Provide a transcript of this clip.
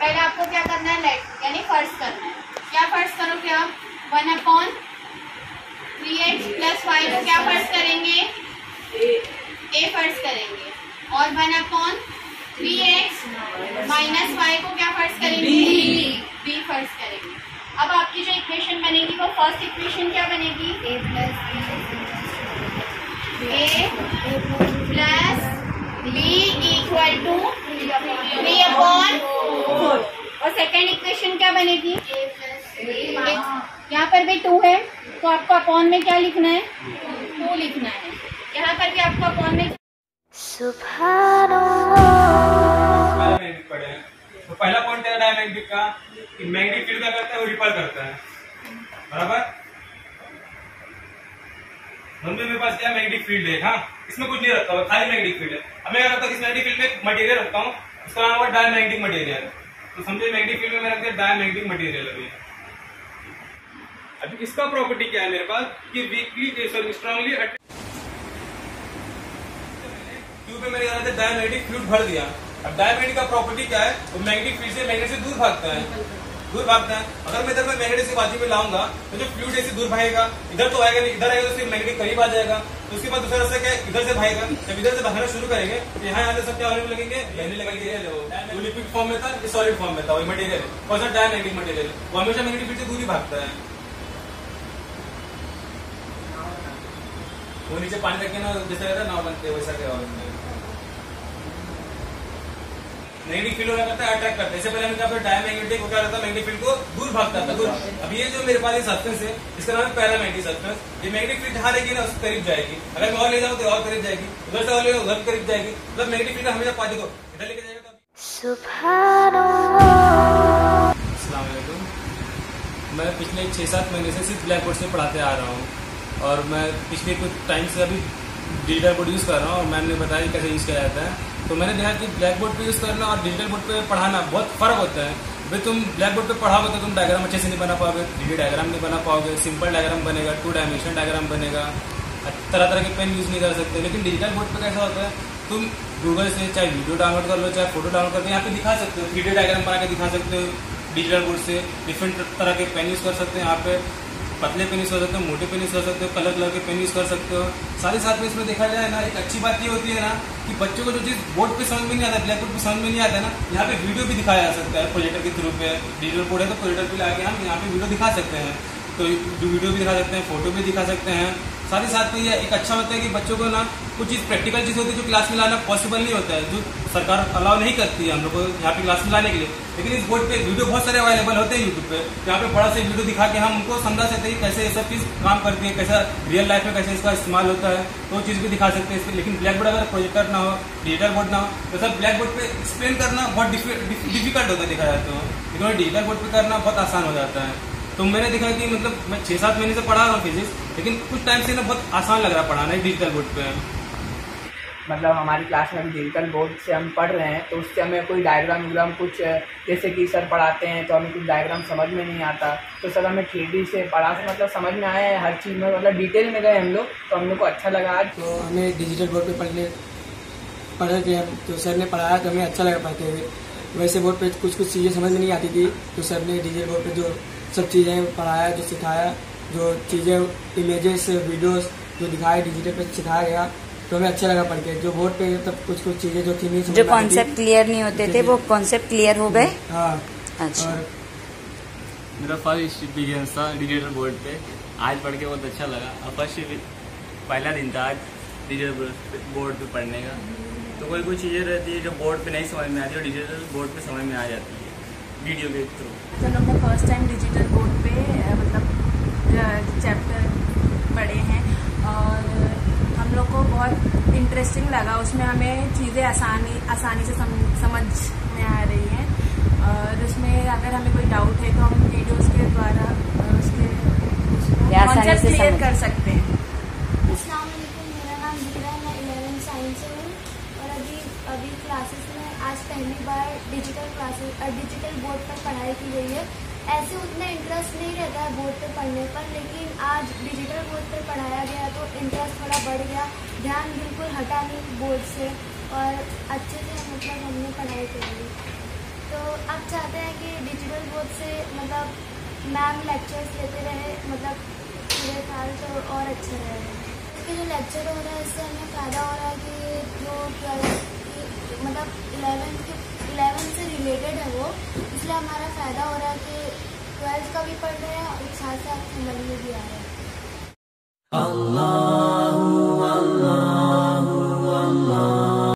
पहले आपको क्या करना है? लेट यानी फ़र्स्ट करना है। क्या फ़र्स्ट करोगे आप one upon three x plus को क्या फ़र्स्ट करेंगे? ए फ़र्स्ट करेंगे। और one upon three x minus y को क्या फ़र्स्ट करेंगे? बी फ़र्स्ट करेंगे। अब आपकी जो इक्वेशन बनेगी वो फ़र्स्ट इक्वेशन क्या बनेगी? A plus A plus B equal to three upon four. और सेकेंड इक्वेशन क्या बनेगी? यहाँ पर भी टू है तो आपको अपॉन में क्या लिखना है? टू लिखना है। यहाँ पर भी आपको अपॉन में तो पहला पॉइंट है डायमैग्नेटिक का कि मैग्नेटिक फ़ील्ड क्या करता है? वो रिपल करता है। बराबर? दोनों मेरे पास क्या मैग्नेटिक फ़ील्ड है? हाँ इसमें कुछ नहीं रखता हुआ खाली मैग्नेटिक फ़ील्ड है। अब मैं क्या करता हूँ इस मैग्नेटिक फ़ील्ड में मटेरियल रखता हूँ। उसका नाम हुआ डायमैग्नेटिक मटेरियल। तो समझे मैग्नेटिक फ़ील्ड में मैं रख दिया डायमैग्नेटिक मटेरियल अभी। अभी इसका प्रॉपर्टी क्या है मेरे पास? कि वीकली सॉरी स्ट्रांगली ट्यूब में मैंने यहाँ डायमैग्नेटिक फ्लूइड भर दिया। अब डायमैग्नेटिक का प्रॉपर्टी क्या है? वो मैग्नेटिक फ़ील्ड से मैग्नेट से दूर भागता है। दूर भागता है। अगर मैं इधर में मैग्नेट से बाजू में लाऊँगा तो जो फ्लूइड ऐसे दूर भागेगा, इधर तो आएगा नहीं, इधर आएगा तो सिर्फ़ मैग्नेटिक करीब आ जाएगा। तो उसके बाद दूसरा रास्ता क्या है? इधर से भागेगा। जब इधर से भागना शुरू करेंगे तो यहाँ आने सब क्या होने लगेंगे? बहने लगेंगे वो लिक्विड फॉर्म में था सॉलिड फॉर्म में था वही मटेरियल कौन सा डायमैग्नेटिक मटेरियल वो हमेशा मैग्नेटिक फ़ील्ड से दूर ही भागता है। वो नीचे पानी रखे ना जैसे रहता है नाव बनते वैसा क्या और मैग्नेटिक फ़ील्ड क्या करता है अट्रैक्ट करता है। इससे पहले हमने कहा डायमैग्नेटिक वो क्या रहता है मैग्नेटिक फ़ील्ड को दूर भागता था। दूर अब ये जो मेरे पास ये सब्सटेंस है इसका नाम है पैरामैग्नेटिक सब्सटेंस ये मैग्नेटिक फ़ील्ड जहाँ रहेगी ना उसके करीब जाएगी। अगर मैं और ले जाऊँ तो और करीब जाएगी। उधर से और ले उधर करीब जाएगी। मतलब मैग्नेटिक फ़ील्ड हमेशा पास देखो इधर लेके जाएगा तो मैं पिछले छह सात महीने से सिर्फ़ ब्लैक बोर्ड से पढ़ाते आ रहा हूँ और मैं पिछले कुछ टाइम से अभी डिजिटल बोर्ड यूज़ कर रहा हूँ और मैम ने बताया कैसे यूज़ किया जाता है। तो मैंने देखा कि ब्लैक बोर्ड पर यूज़ करना और डिजिटल बोर्ड पर पढ़ाना बहुत फ़र्क होता है। भाई तुम ब्लैक बोर्ड पर पढ़ाओगे तो तुम डायग्राम अच्छे से नहीं बना पाओगे थ्री डायग्राम नहीं बना पाओगे सिंपल डायग्राम बनेगा टू डायमेंशन डायग्राम बनेगा, तरह तरह के पेन यूज़ नहीं कर सकते। लेकिन डिजिटल बोर्ड पर कैसा होता है, तुम गूगल से चाहे वीडियो डाउनलोड कर लो, चाहे फ़ोटो डाउनलोड कर लो, यहाँ पे दिखा सकते हो थ्री डायग्राम बना के दिखा सकते हो डिजिटल बोर्ड से डिफरेंट तरह के पेन यूज़ कर सकते हैं, यहाँ पे। पतले पेन यूज़ कर सकते हो, मोटे पेन यूज़ कर सकते हो कलर कलर के पेन यूज़ कर सकते हो। साथ ही साथ में इसमें देखा जाए ना, एक अच्छी बात ये होती है ना कि बच्चों को जो चीज़ बोर्ड पे समझ में नहीं आता ब्लैक बोर्ड पर समझ में नहीं आता ना, यहाँ पे वीडियो भी दिखाया जा सकता है प्रोजेक्टर के थ्रू पे। डिजिटल बोर्ड है तो प्रोजेक्टर पे लाके हम यहाँ पे वीडियो दिखा सकते हैं। तो वीडियो भी दिखा सकते हैं फ़ोटो भी दिखा सकते हैं। साथ ही साथ में ये एक अच्छा होता है कि बच्चों को ना कुछ चीज़ प्रैक्टिकल चीज़ होती है जो क्लास में लाना पॉसिबल नहीं होता है, जो सरकार अलाउ नहीं करती है हम लोग को यहाँ पे क्लास में लाने के लिए। लेकिन इस बोर्ड पे वीडियो बहुत सारे अवेलेबल होते हैं यूट्यूब पे। यहाँ पे बड़ा से वीडियो दिखा के हम उनको समझा सकते हैं कैसे ये सब चीज़ काम करती है, कैसा रियल लाइफ में कैसे इसका इस्तेमाल होता है तो चीज़ भी दिखा सकते हैं लेकिन ब्लैक बोर्ड अगर प्रोजेक्टर ना हो डिजिटल बोर्ड ना हो तो सब ब्लैक बोर्ड पे एक्सप्लेन करना बहुत डिफ़िकल्ट होता है देखा जाए तो लेकिन डिजिटल बोर्ड पे करना बहुत आसान हो जाता है। तो मैंने देखा कि मतलब मैं छह सात महीने से पढ़ा रहा हूँ फिजिक्स लेकिन कुछ टाइम से ना बहुत आसान लग रहा पढ़ाना है डिजिटल बोर्ड पे। मतलब हमारी क्लास में अभी डिजिटल बोर्ड से हम पढ़ रहे हैं तो उससे हमें कोई डायग्राम वग्राम कुछ, जैसे कि सर पढ़ाते हैं तो हमें कुछ डायग्राम समझ में नहीं आता। तो सर हमें थ्री से पढ़ा से मतलब समझ में आया है हर चीज़ में मतलब डिटेल में गए हम लोग तो हम लोग को अच्छा लगा आज। तो हमें डिजिटल बोर्ड पर पढ़ने, पढ़ के तो सर ने पढ़ाया तो हमें अच्छा लगा पढ़ते हुए। वैसे बोर्ड पर कुछ कुछ चीज़ें समझ में नहीं आती थी तो सर ने डिजिटल बोर्ड पर जो सब चीज़ें पढ़ाया, जो सिखाया, जो चीज़ें इमेजेस वीडियोस जो दिखाए डिजिटल पर सिखाया गया तो हमें अच्छा लगा पढ़ के। जो बोर्ड पे तब कुछ कुछ चीज़ें जो थी जो कॉन्सेप्ट क्लियर नहीं होते थे वो कॉन्सेप्ट क्लियर हो गए? हाँ। अच्छा। मेरा फ़र्स्ट एक्सपीरियंस था डिजिटल बोर्ड पे। आज पढ़ के बहुत अच्छा लगा। और फ़र्स्ट पहला दिन था आज डिजिटल बोर्ड पे पढ़ने का। तो कोई कोई चीज़ें रहती है जो बोर्ड पे नहीं समझ में आती है डिजिटल बोर्ड पे समझ में आ जाती है। वीडियो के थ्रू तो लोग ने फ़र्स्ट टाइम डिजिटल बोर्ड पे मतलब चैप्टर पढ़े हैं। और हम लोग को बहुत इंटरेस्टिंग लगा। उसमें हमें चीज़ें आसानी आसानी से सम, समझ में आ रही हैं। और उसमें अगर हमें कोई डाउट है तो हम वीडियोस के द्वारा उसके कॉन्सेप्ट क्लियर कर सकते हैं। मेरा नाम जिक्रा मैं इलेवन साइंस से हूँ। और अभी अभी क्लासेस में आज पहली बार डिजिटल क्लासेस डिजिटल बोर्ड पर पढ़ाई की गई है। ऐसे उतना इंटरेस्ट नहीं रहता है बोर्ड पे पढ़ने पर, लेकिन आज डिजिटल बोर्ड पर पढ़ाया गया तो इंटरेस्ट थोड़ा बढ़ गया। ध्यान बिल्कुल हटा नहीं बोर्ड से, और अच्छे से मतलब हमने पढ़ाई करी तो अब चाहते हैं कि डिजिटल बोर्ड से मतलब मैम लेक्चर्स लेते रहे मतलब पूरे साल तो और अच्छा रहेगा इसके जो लेक्चर हो रहा है, इससे हमें फ़ायदा हो रहा है कि जो ट्वेल्थ मतलब इलेवेंथ के इलेवेंथ से रिलेटेड है वो, इसलिए हमारा फ़ायदा हो रहा है कि ट्वेल्थ का भी पढ़ रहे हैं और साथ साथ समझ में भी आ रहा है।